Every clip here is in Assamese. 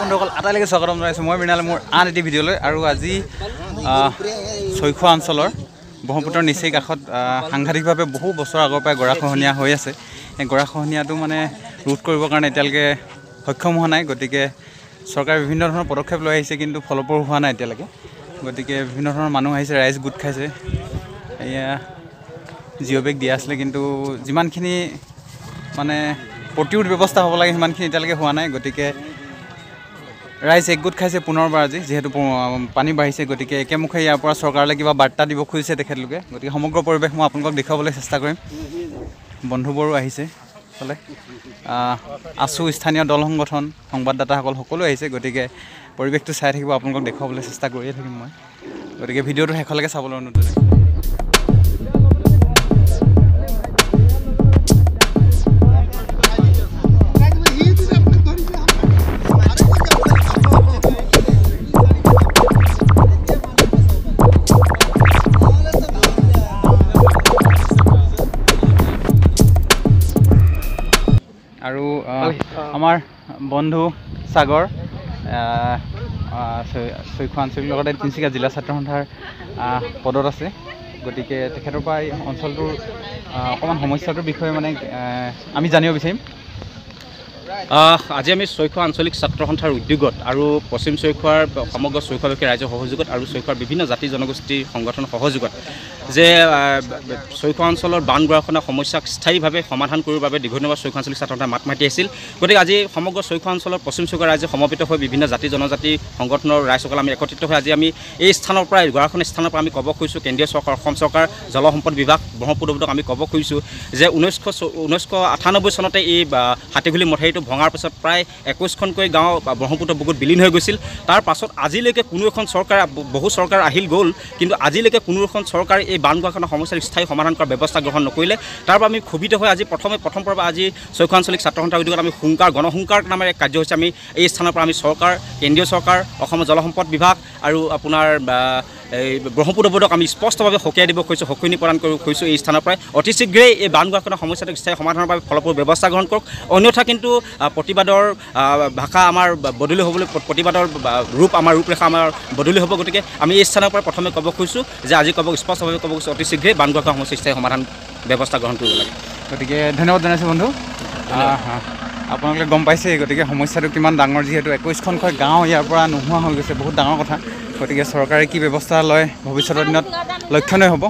বন্ধুসকল আটাইলৈকে স্বাগতম জনাইছোঁ মই মৃণালে মোৰ আন এটি ভিডিঅ'লৈ আৰু আজি ছৈখোৱা অঞ্চলৰ ব্ৰহ্মপুত্ৰৰ নিচেই কাষত সাংঘাতিকভাৱে বহু বছৰ আগৰ পৰাই গৰাখহনীয়া হৈ আছে এই গৰাখহনীয়াটো মানে ৰোধ কৰিবৰ কাৰণে এতিয়ালৈকে সক্ষম হোৱা নাই গতিকে চৰকাৰে বিভিন্ন ধৰণৰ পদক্ষেপ লৈ আহিছে কিন্তু ফলপ্ৰসূ হোৱা নাই এতিয়ালৈকে গতিকে বিভিন্ন ধৰণৰ মানুহ আহিছে ৰাইজ গোট খাইছে এয়া জিঅ' বেগ দিয়া আছিলে কিন্তু যিমানখিনি মানে প্ৰতিৰোধ ব্যৱস্থা হ'ব লাগে সিমানখিনি এতিয়ালৈকে হোৱা নাই। গতিকে ৰাইজ একগোট খাইছে পুনৰবাৰ আজি যিহেতু পানী বাঢ়িছে। গতিকে একেমুখে ইয়াৰ পৰা চৰকাৰলৈ কিবা বাৰ্তা দিব খুজিছে তেখেতলোকে। গতিকে সমগ্ৰ পৰিৱেশ মই আপোনালোকক দেখুৱাবলৈ চেষ্টা কৰিম। বন্ধুবোৰো আহিছে ফালে আছু স্থানীয় দল সংগঠন সংবাদদাতাসকল সকলো আহিছে। গতিকে পৰিৱেশটো চাই থাকিব আপোনালোকক দেখুৱাবলৈ চেষ্টা কৰিয়ে থাকিম মই। গতিকে ভিডিঅ'টো শেষলৈকে চাবলৈ অনুৰোধ আৰু আমাৰ বন্ধু সাগৰ চৈখোৱা আঞ্চলিক লগতে তিনিচুকীয়া জিলা ছাত্ৰ সন্থাৰ পদত আছে। গতিকে তেখেতৰ পৰা এই অঞ্চলটোৰ অকণমান সমস্যাটোৰ বিষয়ে মানে আমি জানিব বিচাৰিম। আজি আমি চৈখোৱা আঞ্চলিক ছাত্ৰ সন্থাৰ উদ্যোগত আৰু পশ্চিম চৈখোৱাৰ সমগ্ৰ চৈখোৱাবাসী ৰাইজৰ সহযোগত আৰু চৈখোৱাৰ বিভিন্ন জাতি জনগোষ্ঠীৰ সংগঠনৰ সহযোগত যে চৈখোৱা অঞ্চলৰ বান গৰাখনৰ সমস্যাক স্থায়ীভাৱে সমাধান কৰিবৰ বাবে দীঘলীয়া চৈখোৱা আঞ্চলিক ছাত্ৰ সন্থাই মাত মাতি আছিল। গতিকে আজি সমগ্ৰ চৈখোৱা অঞ্চলৰ পশ্চিম চৈখোৱা ৰাইজে সমবেত হৈ বিভিন্ন জাতি জনজাতি সংগঠনৰ ৰাইজসকল আমি একত্ৰিত হৈ আজি আমি এই স্থানৰ পৰা গৰাখনৰ স্থানৰ পৰা আমি ক'ব খুজিছোঁ। কেন্দ্ৰীয় চৰকাৰ অসম চৰকাৰ জলসম্পদ বিভাগ ব্ৰহ্মপুত্ৰ বোৰ্ডক আমি ক'ব খুজিছোঁ যে ঊনৈছশ ঊনৈছশ আঠানব্বৈ চনতে এই হাতীঘুলি মথাউৰিটো ভঙাৰ পিছত প্ৰায় একৈছখনকৈ গাঁও ব্ৰহ্মপুত্ৰ বুকুত বিলীন হৈ গৈছিল। তাৰ পাছত আজিলৈকে কোনো এখন চৰকাৰ বহু চৰকাৰ আহিল গ'ল কিন্তু আজিলৈকে কোনো এখন চৰকাৰে এই বান গুৱাখনৰ সমস্যাৰ স্থায়ী সমাধান কৰাৰ ব্যৱস্থা গ্ৰহণ নকৰিলে। তাৰ পৰা আমি ক্ষোভিত হৈ আজি প্ৰথমে প্ৰথম পৰা আজি ছয়খন আঞ্চলিক ছাত্ৰ সন্থাৰ উদ্যোগত আমি হুংকাৰ গণহুংকাৰ নামেৰে কাৰ্যসূচী আমি এই স্থানৰ পৰা আমি চৰকাৰ কেন্দ্ৰীয় চৰকাৰ অসমৰ জলসম্পদ বিভাগ আৰু আপোনাৰ এই ব্ৰহ্মপুত্ৰ বোৰ্ডক আমি স্পষ্টভাৱে সকীয়াই দিব খুজিছোঁ সকিয়নি প্ৰদান কৰি খুজিছোঁ এই স্থানৰ পৰাই। অতি শীঘ্ৰেই এই বান গুৱাখনৰ সমস্যাটোক স্থায়ী সমাধানৰ বাবে ফলপ্ৰসূ ব্যৱস্থা গ্ৰহণ কৰক। অন্যথা কিন্তু প্ৰতিবাদৰ ভাষা আমাৰ বদলি হ'বলৈ প্ৰতিবাদৰ ৰূপ আমাৰ ৰূপৰেখা আমাৰ বদলি হ'ব। গতিকে আমি এই স্থানৰ পৰা প্ৰথমে ক'ব খুজিছোঁ যে আজি ক'ব স্পষ্টভাৱে ক'ব খুজিছোঁ অতি শীঘ্ৰেই বান গুৱাখনৰ সমস্যা স্থায়ী সমাধান ব্যৱস্থা গ্ৰহণ কৰিব লাগে। গতিকে ধন্যবাদ জনাইছোঁ বন্ধু। আপোনালোকে গম পাইছেই গতিকে সমস্যাটো কিমান ডাঙৰ যিহেতু একৈছখনকৈ গাঁও ইয়াৰ পৰা নোহোৱা হৈ গৈছে বহুত ডাঙৰ কথা। গতিকে চৰকাৰে কি ব্যৱস্থা লয় ভৱিষ্যতৰ দিনত? লক্ষণীয় হ'ব।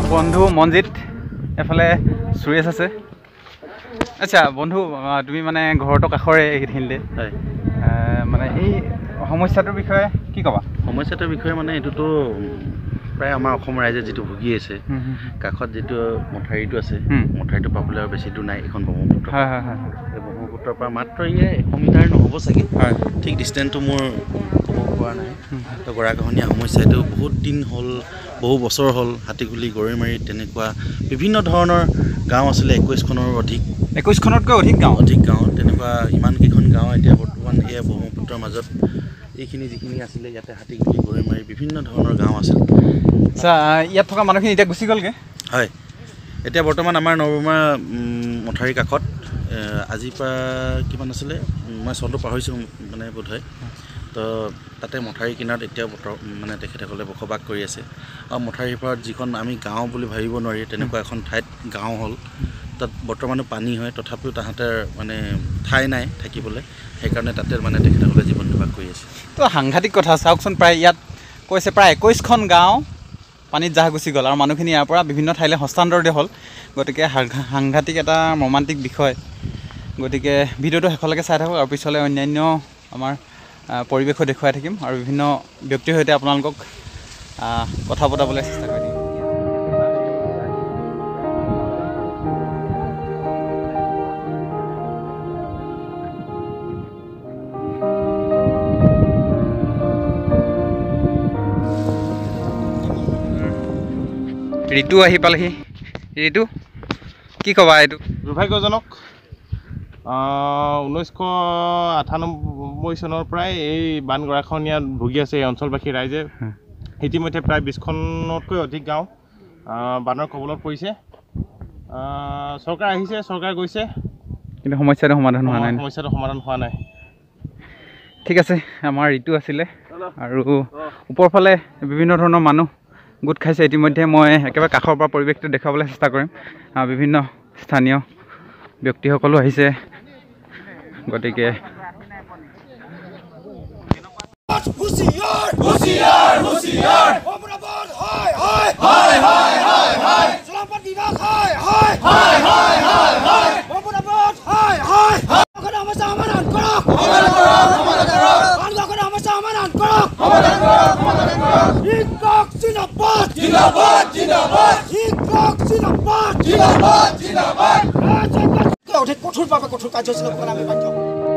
আমাৰ বন্ধু মনজিত এফালে সুৰেশ আছে। আচ্ছা বন্ধু তুমি মানে ঘৰতো কাষৰে এইখিনিতে হয়। মানে এই সমস্যাটোৰ বিষয়ে কি ক'বা? সমস্যাটোৰ বিষয়ে মানে এইটোতো প্ৰায় আমাৰ অসম ৰাইজে যিটো ভুগি আছে কাষত যিটো মথাউৰিটো আছে। মথাউৰিটো পাবলৈ আৰু বেছি দূৰ নাই এইখন ব্ৰহ্মপুত্ৰ। এই ব্ৰহ্মপুত্ৰৰ পৰা মাত্ৰ ইয়ে এশ মিটাৰ নহ'ব চাগে। ঠিক ডিষ্টেঞ্চটো মোৰ ক'ব পৰা নাই। তো গৰাখহনীয়া সমস্যা এইটো বহুত দিন হ'ল বহু বছৰ হ'ল হাতীগুলি গৰৈমাৰী তেনেকুৱা বিভিন্ন ধৰণৰ গাঁও আছিলে একৈছখনৰো অধিক। একৈছখনতকৈ অধিক গাঁও? অধিক গাঁও তেনেকুৱা ইমানকেইখন গাঁও এতিয়া বৰ্তমান এয়া ব্ৰহ্মপুত্ৰৰ মাজত। এইখিনি যিখিনি আছিলে ইয়াতে হাতীগুলি গৰৈমাৰী বিভিন্ন ধৰণৰ গাঁও আছিল। আচ্ছা ইয়াত থকা মানুহখিনি এতিয়া গুচি গ'লগৈ? হয়। এতিয়া বৰ্তমান আমাৰ নৱমা মথাউৰিৰ কাষত আজিৰ পৰা কিমান আছিলে? মই চনটো পাহৰিছোঁ মানে বোধ হয় তো তাতে মথাউৰি কিনাৰত এতিয়া বতৰ মানে তেখেতসকলে বসবাস কৰি আছে। আৰু মথাউৰিৰ পাৰত যিখন আমি গাঁও বুলি ভাবিব নোৱাৰি তেনেকুৱা এখন ঠাইত গাঁও হ'ল। তাত বৰ্তমানো পানী হয় তথাপিও তাহাঁতৰ মানে ঠাই নাই থাকিবলৈ। সেইকাৰণে তাতে মানে তেখেতসকলে জীৱন নিৰ্বাহ কৰি আছে। তো সাংঘাতিক কথা চাওকচোন প্ৰায় ইয়াত কৈছে প্ৰায় একৈছখন গাঁও পানীত জাহ গুচি গ'ল। আৰু মানুহখিনি ইয়াৰ পৰা বিভিন্ন ঠাইলৈ হস্তান্তৰিত হ'ল। গতিকে সাংঘা- সাংঘাতিক এটা মৰ্মান্তিক বিষয়। গতিকে ভিডিঅ'টো শেষলৈকে চাই থাকক আৰু পিছলৈ অন্যান্য আমাৰ পৰিৱেশো দেখুৱাই থাকিম আৰু বিভিন্ন ব্যক্তিৰ সৈতে আপোনালোকক কথা পতাবলৈ চেষ্টা কৰি দিম ঋতু আহি পালেহি। ঋতু কি ক'বা এইটো? দুৰ্ভাগ্যজনক ঊনৈছশ আঠানব্বৈ চনৰ পৰাই এই বান গৰাখহনীয়াত ভুগি আছে এই অঞ্চলবাসী ৰাইজে। ইতিমধ্যে প্ৰায় বিছখনতকৈ অধিক গাঁও বানৰ কবলত পৰিছে। চৰকাৰ আহিছে চৰকাৰ গৈছে। কিন্তু সমস্যাটো সমাধান হোৱা নাই? সমস্যাটো সমাধান হোৱা নাই। ঠিক আছে আমাৰ ঋতু আছিলে আৰু ওপৰৰ ফালে বিভিন্ন ধৰণৰ মানুহ গোট খাইছে। ইতিমধ্যে মই একেবাৰে কাষৰ পৰা পৰিৱেশটো দেখুৱাবলৈ চেষ্টা কৰিম। বিভিন্ন স্থানীয় ব্যক্তিসকলো আহিছে। গতিকে হুঁচিয়াৰ হুঁচিয়াৰ হুঁচিয়াৰ বিভাগ সমাধান সমাধান সমাধান সমাধান সমাধান সমাধান শিক্ষক জিন্দাবাদ জিন্দাবাদ জিন্দাবাদ শিক্ষক জিন্দাবাদ জিন্দাবাদ জিন্দাবাদ অধিক কঠোৰভাৱে কঠোৰ কাৰ্যসূচী ল'বলৈ আমি বাধ্য